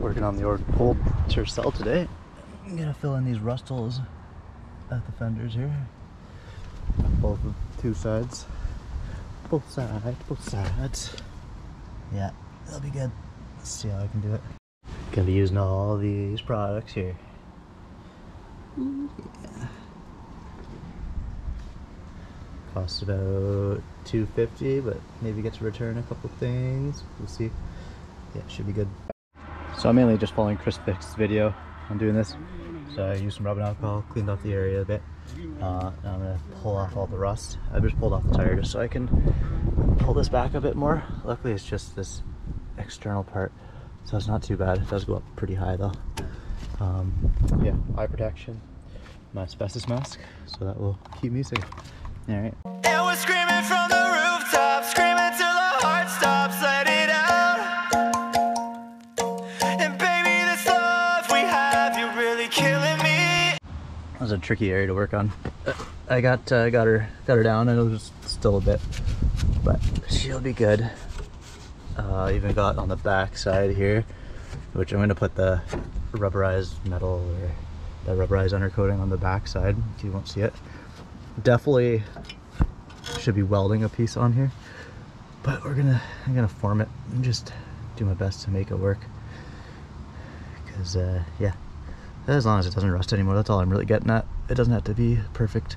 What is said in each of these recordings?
working on the old pole tercel today. I'm gonna fill in these rust holes at the fenders here. Both of two sides. Both sides, both sides. Yeah, that'll be good. Let's see how I can do it. Gonna be using all these products here. Yeah. Cost about 250 but maybe get to return a couple things. We'll see. Yeah, should be good. So I'm mainly just following ChrisFix's video on doing this. So I used some rubbing alcohol, cleaned off the area a bit. Uh, I'm gonna pull off all the rust. I just pulled off the tire just so I can pull this back a bit more. Luckily it's just this external part, so it's not too bad. It does go up pretty high though. Um, yeah, eye protection, my asbestos mask, so that will keep me safe. All right. Was a tricky area to work on. I got uh, got her got her down. and it was still a bit, but she'll be good. Uh, even got on the back side here, which I'm going to put the rubberized metal or the rubberized undercoating on the back side. If you won't see it, definitely should be welding a piece on here. But we're gonna I'm gonna form it and just do my best to make it work. Cause uh, yeah, as long as it doesn't rust anymore, that's all I'm really getting at. It doesn't have to be perfect.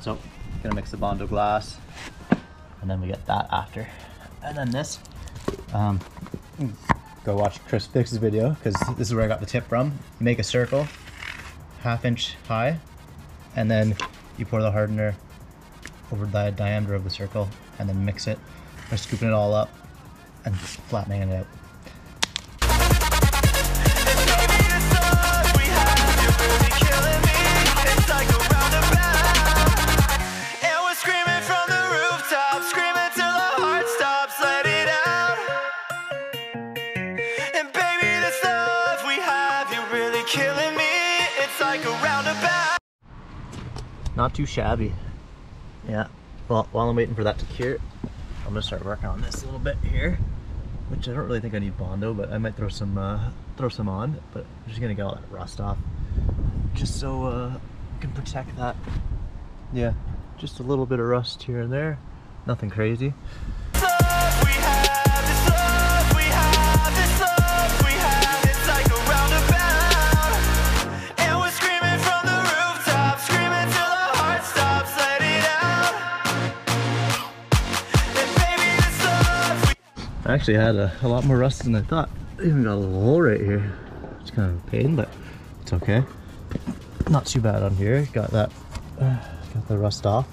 So, gonna mix the Bondo glass, and then we get that after. And then this, um, go watch ChrisFix's video, because this is where I got the tip from. Make a circle, half inch high, and then you pour the hardener over the diameter of the circle, and then mix it by scooping it all up and flattening it out. Not too shabby. Yeah. Well, while I'm waiting for that to cure, I'm gonna start working on this a little bit here. Which I don't really think I need Bondo, but I might throw some uh, throw some on. But I'm just gonna get all that rust off, just so uh, I can protect that. Yeah, just a little bit of rust here and there. Nothing crazy. I actually had a, a lot more rust than I thought. Even got a little hole right here. It's kind of a pain, but it's okay. Not too bad on here. Got that, uh, got the rust off.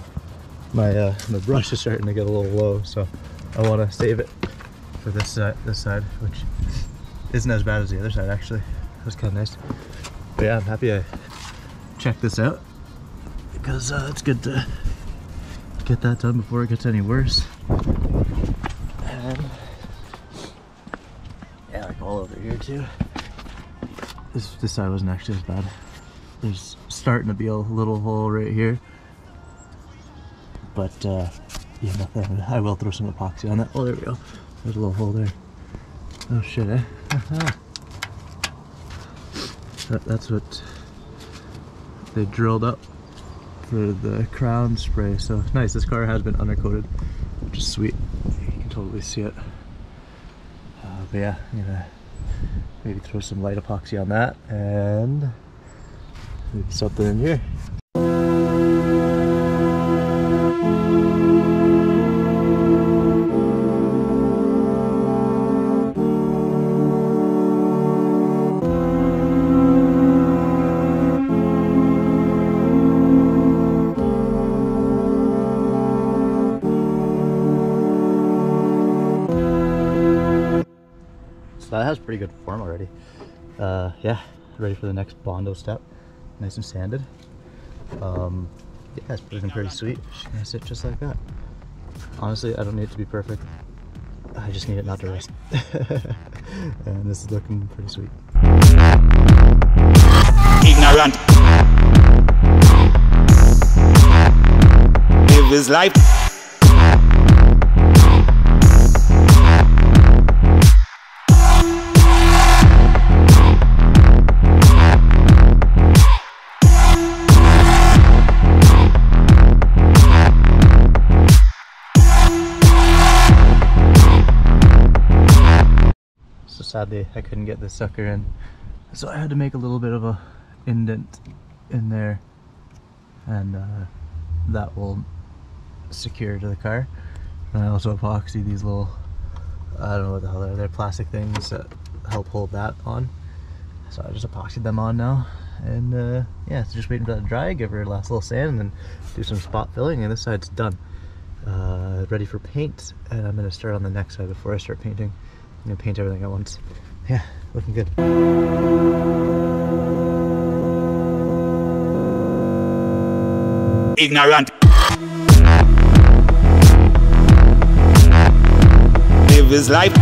My uh, my brush is starting to get a little low, so I want to save it for this side, this side, which isn't as bad as the other side actually. That was kind of nice. But yeah, I'm happy I checked this out because uh, it's good to get that done before it gets any worse. And yeah, like all over here too. This this side wasn't actually as bad. There's starting to be a little hole right here. But uh yeah, nothing. I will throw some epoxy on that. Oh there we go. There's a little hole there. Oh shit, eh? that, that's what they drilled up for the Krown spray. So nice. This car has been undercoated, which is sweet. You can totally see it. Uh, but yeah, I'm gonna maybe throw some light epoxy on that and maybe something in here. That has pretty good form already. Uh, yeah, ready for the next Bondo step. Nice and sanded. Um, yeah, it's looking pretty sweet. Just gonna sit just like that. Honestly, I don't need it to be perfect. I just need it not to rust. and this is looking pretty sweet. ignorant. Live his life I couldn't get the sucker in, so I had to make a little bit of a indent in there, and uh, that will secure to the car. And I also epoxy these little I don't know what the hell they're, they're plastic things that help hold that on. So I just epoxied them on now. And uh, yeah, so just waiting for that to dry, give her a last little sand, and then do some spot filling, and this side's done. Uh, ready for paint, and I'm gonna start on the next side before I start painting. I'm gonna paint everything at once. Yeah, looking good. ignorant. Live his life.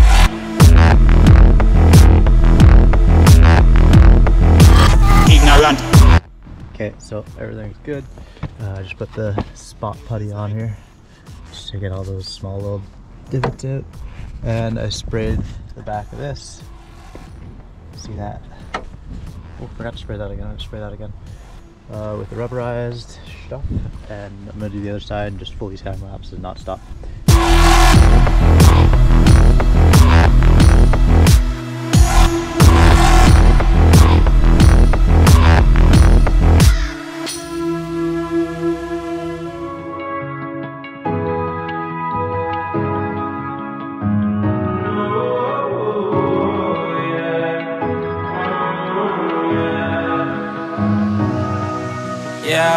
Ignorant. Okay, so everything's good. Uh, I just put the spot putty on here just to get all those small little divots out. And I sprayed the back of this. See that? Oh, forgot to spray that again. I'll spray that again. Uh, with the rubberized stuff. And I'm gonna do the other side and just fully time lapse and not stop.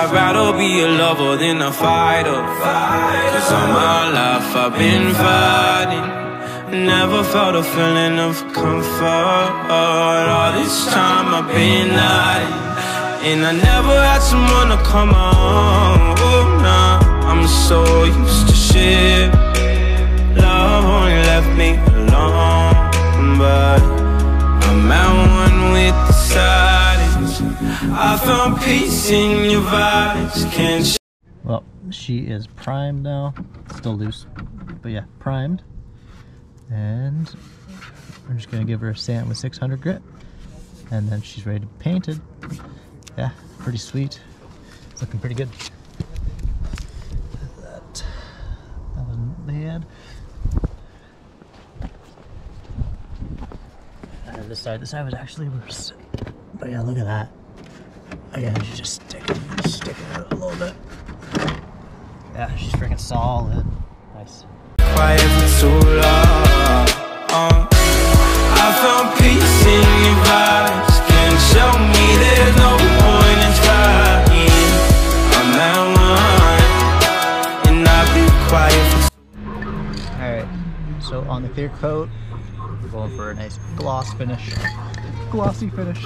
I'd rather be a lover than a fighter. Cause all my life I've been fighting. Never felt a feeling of comfort. All this time I've been hiding. And I never had someone to come on. Oh, nah, I'm so used to shit. Love only left me alone. But I found peace in your vibes. Can't Well, she is primed now. Still loose, but yeah, primed. And I'm just gonna give her a sand with 600 grit, and then she's ready to be painted. Yeah, pretty sweet. It's looking pretty good. That, that wasn't bad. Uh, this side, this side was actually worse. But yeah, look at that. Again, she's just sticking, sticking out a little bit. Yeah, she's freaking solid. Nice. quiet for too long. I found peace in your vibes. Can show me there's no point in trying. I'm at one, and I've been quiet for Alright, so on the clear coat, we're going for a nice gloss finish. Glossy finish.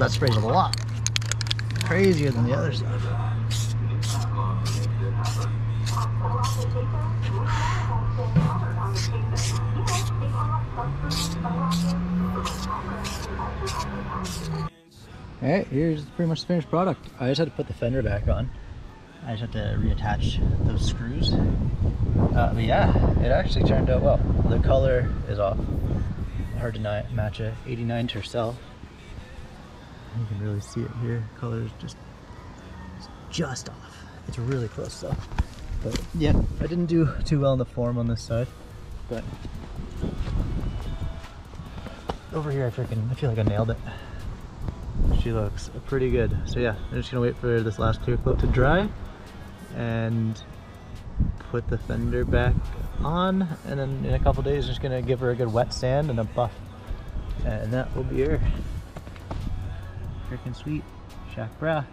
That sprays a lot. Crazier than the other stuff. Alright, here's pretty much the finished product. I just had to put the fender back on. I just had to reattach those screws. Uh, but yeah, it actually turned out well. The color is off. Hard to match a 89 Tercel. You can really see it here. Color is just, just off. It's really close though. But yeah, I didn't do too well in the form on this side. But over here, I freaking, I feel like I nailed it. She looks pretty good. So yeah, I'm just gonna wait for this last clear coat to dry and put the fender back on and then in a couple days I'm just gonna give her a good wet sand and a buff and that will be her freaking sweet Shaq Bra